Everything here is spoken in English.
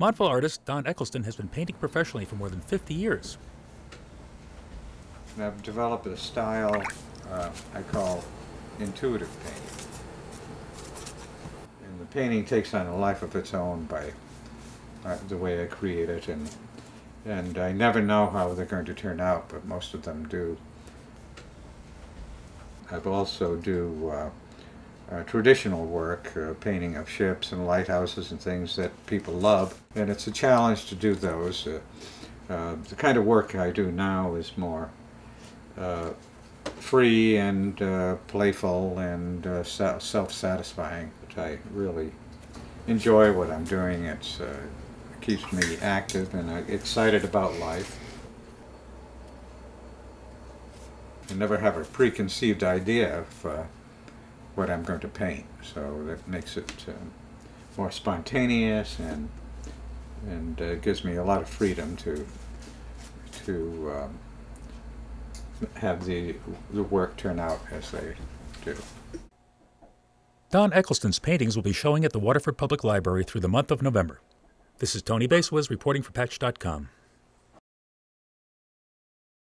Montville artist Don Eccleston has been painting professionally for more than 50 years. And I've developed a style uh, I call intuitive painting. And the painting takes on a life of its own by uh, the way I create it, and and I never know how they're going to turn out, but most of them do. I've also do uh, uh, traditional work, uh, painting of ships and lighthouses and things that people love, and it's a challenge to do those. Uh, uh, the kind of work I do now is more uh, free and uh, playful and self-satisfying, I really enjoy what I'm doing. It keeps me active and excited about life. I never have a preconceived idea of what I'm going to paint, so that makes it more spontaneous and and gives me a lot of freedom to to um, have the, the work turn out as they do. Don Eccleston's paintings will be showing at the Waterford Public Library through the month of November. This is Tony Bacewicz reporting for Patch.com.